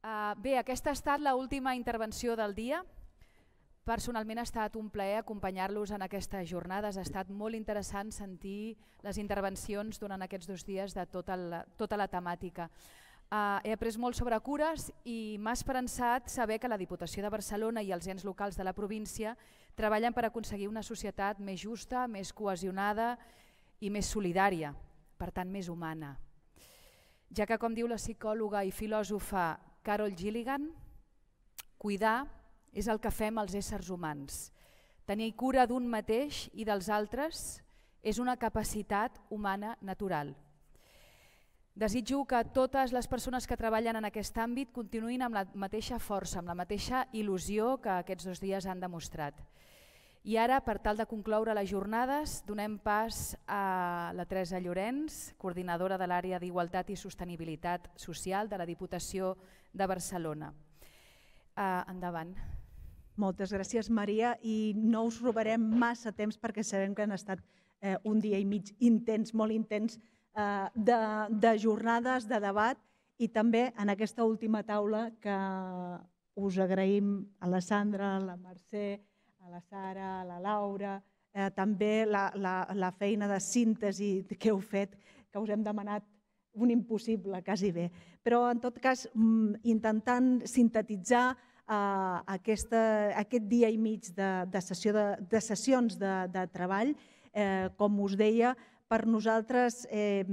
Uh, bé, aquesta ha estat l'última intervenció del dia. Personalment ha estat un plaer acompanyar-los en aquestes jornades. Ha estat molt interessant sentir les intervencions durant aquests dos dies de tota la, tota la temàtica. Uh, he après molt sobre cures i m'ha esperançat saber que la Diputació de Barcelona i els ens locals de la província treballen per aconseguir una societat més justa, més cohesionada i més solidària, per tant més humana. Ja que, com diu la psicòloga i filòsofa Carol Gilligan, cuidar és el que fem els éssers humans. Tenir cura d'un mateix i dels altres és una capacitat humana natural. Desitjo que totes les persones que treballen en aquest àmbit continuïn amb la mateixa força, amb la mateixa il·lusió que aquests dos dies han demostrat. I ara, per tal de concloure les jornades, donem pas a la Teresa Llorenç, coordinadora de l'àrea d'Igualtat i Sostenibilitat Social de la Diputació de Barcelona. Uh, endavant. Moltes gràcies, Maria, i no us robarem massa temps perquè sabem que han estat eh, un dia i mig intens, molt intens, eh, de, de jornades, de debat, i també en aquesta última taula que us agraïm a la Sandra, a la Mercè, a la Sara, a la Laura, eh, també la, la, la feina de síntesi que heu fet, que us hem demanat un impossible, quasi bé. Però, en tot cas, mm, intentant sintetitzar eh, aquesta, aquest dia i mig de, de, sessió de, de sessions de, de treball. Eh, com us deia, per nosaltres eh,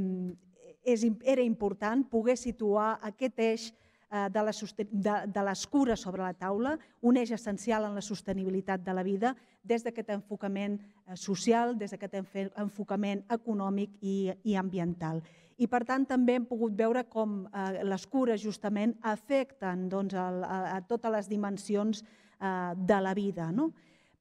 és, era important poder situar aquest eix eh, de, la, de, de les cures sobre la taula, un eix essencial en la sostenibilitat de la vida, des d'aquest enfocament eh, social, des d'aquest enfocament econòmic i, i ambiental i per tant també hem pogut veure com eh, les cures justament afecten doncs, a, a, a totes les dimensions eh, de la vida. No?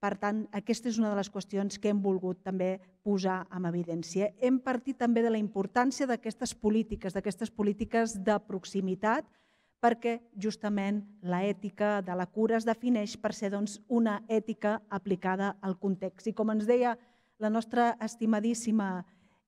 Per tant, aquesta és una de les qüestions que hem volgut també posar en evidència. Hem partit també de la importància d'aquestes polítiques, d'aquestes polítiques de proximitat, perquè justament la ètica de la cura es defineix per ser doncs, una ètica aplicada al context. I com ens deia la nostra estimadíssima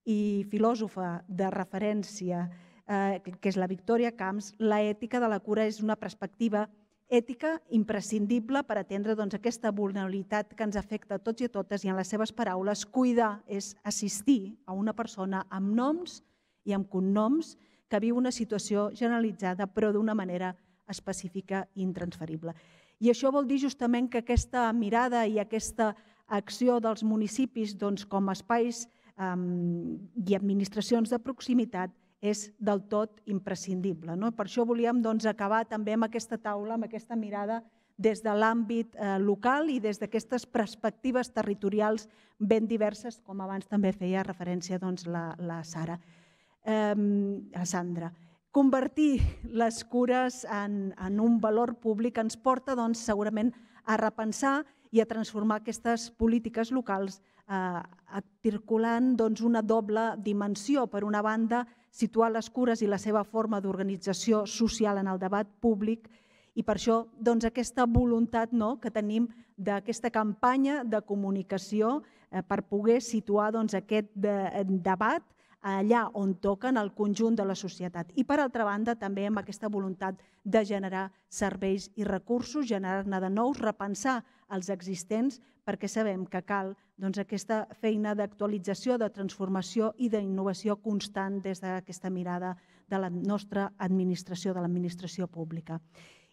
i filòsofa de referència, eh, que és la Victòria Camps, la ètica de la cura és una perspectiva ètica imprescindible per atendre doncs, aquesta vulnerabilitat que ens afecta a tots i a totes i en les seves paraules, cuidar és assistir a una persona amb noms i amb cognoms que viu una situació generalitzada però d'una manera específica i intransferible. I això vol dir justament que aquesta mirada i aquesta acció dels municipis doncs, com a espais um, i administracions de proximitat és del tot imprescindible. No? Per això volíem doncs, acabar també amb aquesta taula, amb aquesta mirada des de l'àmbit eh, local i des d'aquestes perspectives territorials ben diverses, com abans també feia referència doncs, la, la Sara, eh, la Sandra. Convertir les cures en, en un valor públic ens porta doncs, segurament a repensar i a transformar aquestes polítiques locals eh, articulant doncs, una doble dimensió. Per una banda, situar les cures i la seva forma d'organització social en el debat públic i per això doncs, aquesta voluntat no, que tenim d'aquesta campanya de comunicació eh, per poder situar doncs, aquest de, debat allà on toquen el conjunt de la societat. I per altra banda també amb aquesta voluntat de generar serveis i recursos, generar-ne de nous, repensar els existents perquè sabem que cal doncs, aquesta feina d'actualització, de transformació i d'innovació constant des d'aquesta mirada de la nostra administració, de l'administració pública.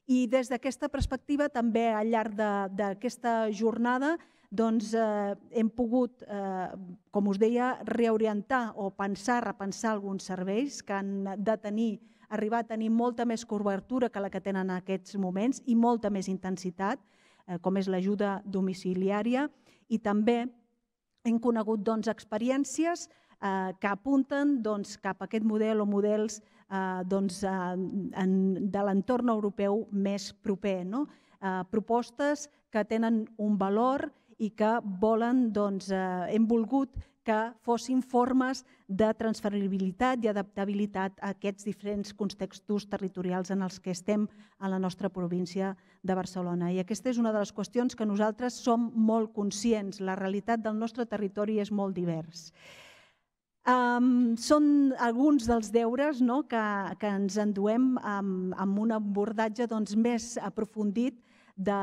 I des d'aquesta perspectiva, també al llarg d'aquesta jornada, doncs, eh, hem pogut, eh, com us deia, reorientar o pensar, repensar alguns serveis que han de tenir, arribar a tenir molta més cobertura que la que tenen en aquests moments i molta més intensitat, eh, com és l'ajuda domiciliària, i també hem conegut doncs, experiències eh, que apunten doncs, cap a aquest model o models eh, doncs, eh, en, de l'entorn europeu més proper. No? Eh, propostes que tenen un valor i que volen, doncs, eh, hem volgut que fossin formes de transferibilitat i adaptabilitat a aquests diferents contextos territorials en els que estem a la nostra província de Barcelona. I aquesta és una de les qüestions que nosaltres som molt conscients. La realitat del nostre territori és molt divers. Um, són alguns dels deures no, que, que ens enduem amb, amb un abordatge doncs, més aprofundit de,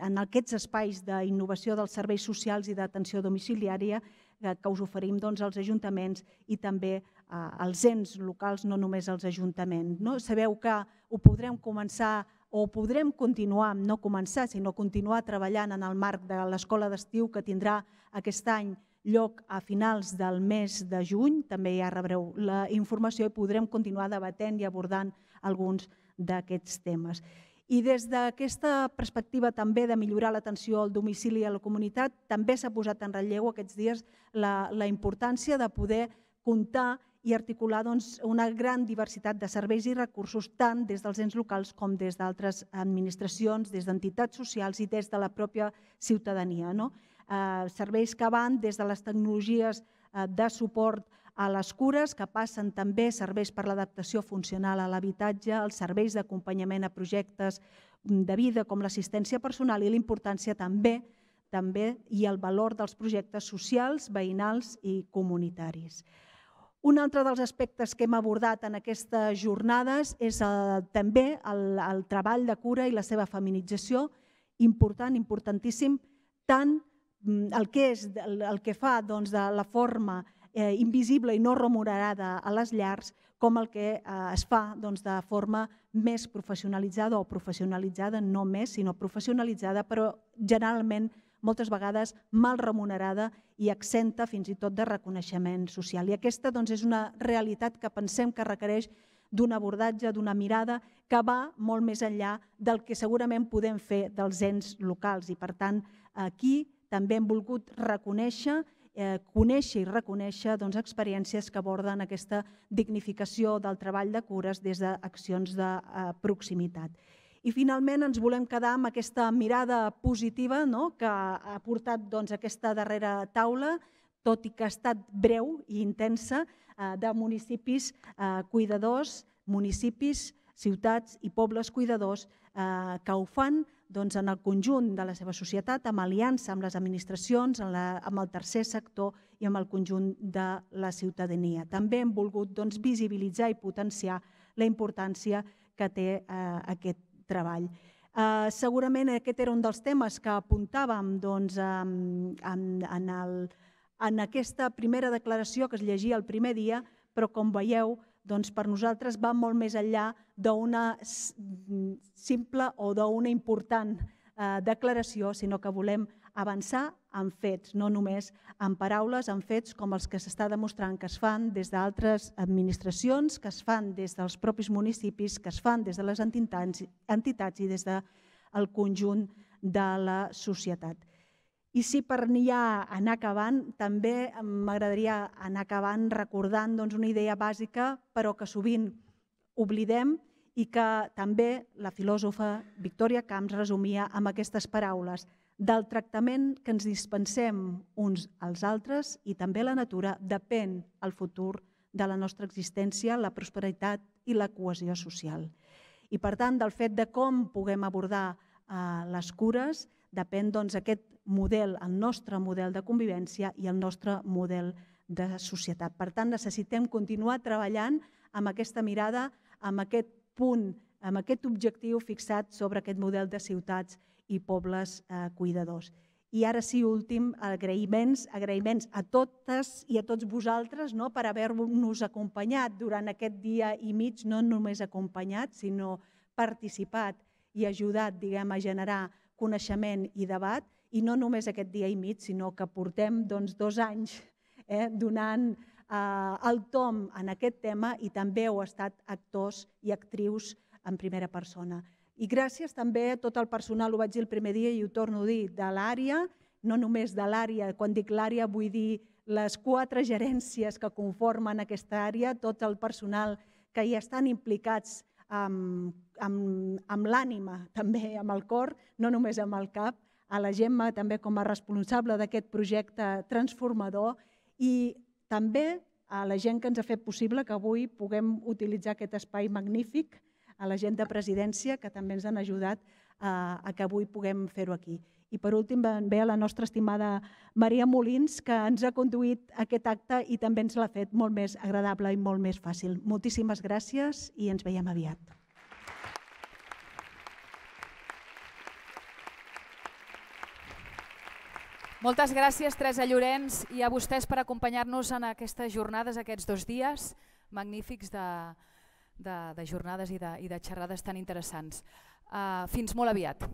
en aquests espais d'innovació dels serveis socials i d'atenció domiciliària que, que us oferim doncs, als ajuntaments i també uh, als ens locals, no només als ajuntaments. No? Sabeu que ho podrem començar o podrem continuar, no començar, sinó continuar treballant en el marc de l'escola d'estiu que tindrà aquest any lloc a finals del mes de juny, també ja rebreu la informació i podrem continuar debatent i abordant alguns d'aquests temes. I des d'aquesta perspectiva també de millorar l'atenció al domicili i a la comunitat, també s'ha posat en relleu aquests dies la, la importància de poder comptar i articular doncs, una gran diversitat de serveis i recursos tant des dels ens locals com des d'altres administracions, des d'entitats socials i des de la pròpia ciutadania. No? eh, serveis que van des de les tecnologies eh, de suport a les cures, que passen també serveis per l'adaptació funcional a l'habitatge, els serveis d'acompanyament a projectes de vida com l'assistència personal i l'importància també també i el valor dels projectes socials, veïnals i comunitaris. Un altre dels aspectes que hem abordat en aquestes jornades és eh, també el, el treball de cura i la seva feminització, important, importantíssim, tant Mm, el que és el que fa doncs, de la forma invisible i no remunerada a les llars com el que eh, es fa doncs, de forma més professionalitzada o professionalitzada, no més, sinó professionalitzada, però generalment moltes vegades mal remunerada i accenta fins i tot de reconeixement social. I aquesta doncs, és una realitat que pensem que requereix d'un abordatge, d'una mirada que va molt més enllà del que segurament podem fer dels ens locals. I per tant, aquí també hem volgut reconèixer eh, conèixer i reconèixer doncs, experiències que aborden aquesta dignificació del treball de cures des d'accions de eh, proximitat. I finalment ens volem quedar amb aquesta mirada positiva no? que ha portat doncs, aquesta darrera taula, tot i que ha estat breu i intensa, eh, de municipis cuidadors, municipis, ciutats i pobles cuidadors eh, que ho fan doncs, en el conjunt de la seva societat, amb aliança amb les administracions, amb, la, amb el tercer sector i amb el conjunt de la ciutadania. També hem volgut doncs, visibilitzar i potenciar la importància que té eh, aquest treball. Eh, segurament aquest era un dels temes que apuntàvem doncs, en, en, el, en aquesta primera declaració que es llegia el primer dia, però com veieu, doncs per nosaltres va molt més enllà d'una simple o d'una important eh, declaració, sinó que volem avançar en fets, no només en paraules, en fets com els que s'està demostrant que es fan des d'altres administracions, que es fan des dels propis municipis, que es fan des de les entitats, entitats i des del conjunt de la societat. I si per ja anar acabant, també m'agradaria anar acabant recordant doncs, una idea bàsica, però que sovint oblidem i que també la filòsofa Victoria Camps resumia amb aquestes paraules del tractament que ens dispensem uns als altres i també la natura depèn el futur de la nostra existència, la prosperitat i la cohesió social. I per tant, del fet de com puguem abordar eh, les cures, depèn doncs, aquest model, el nostre model de convivència i el nostre model de societat. Per tant, necessitem continuar treballant amb aquesta mirada, amb aquest punt, amb aquest objectiu fixat sobre aquest model de ciutats i pobles eh, cuidadors. I ara sí, últim, agraïments, agraïments a totes i a tots vosaltres no, per haver-nos acompanyat durant aquest dia i mig, no només acompanyat, sinó participat i ajudat diguem, a generar coneixement i debat, i no només aquest dia i mig, sinó que portem doncs, dos anys eh, donant eh, el tom en aquest tema i també heu estat actors i actrius en primera persona. I gràcies també a tot el personal, ho vaig dir el primer dia i ho torno a dir, de l'àrea, no només de l'àrea, quan dic l'àrea vull dir les quatre gerències que conformen aquesta àrea, tot el personal que hi estan implicats amb, amb, amb l'ànima, també amb el cor, no només amb el cap, a la Gemma també com a responsable d'aquest projecte transformador. I també a la gent que ens ha fet possible que avui puguem utilitzar aquest espai magnífic, a la gent de presidència que també ens han ajudat a, que avui puguem fer-ho aquí. I per últim ve la nostra estimada Maria Molins, que ens ha conduït aquest acte i també ens l'ha fet molt més agradable i molt més fàcil. Moltíssimes gràcies i ens veiem aviat. Moltes gràcies, Teresa Llorenç, i a vostès per acompanyar-nos en aquestes jornades, aquests dos dies magnífics de, de, de jornades i de, i de xerrades tan interessants. Uh, fins molt aviat.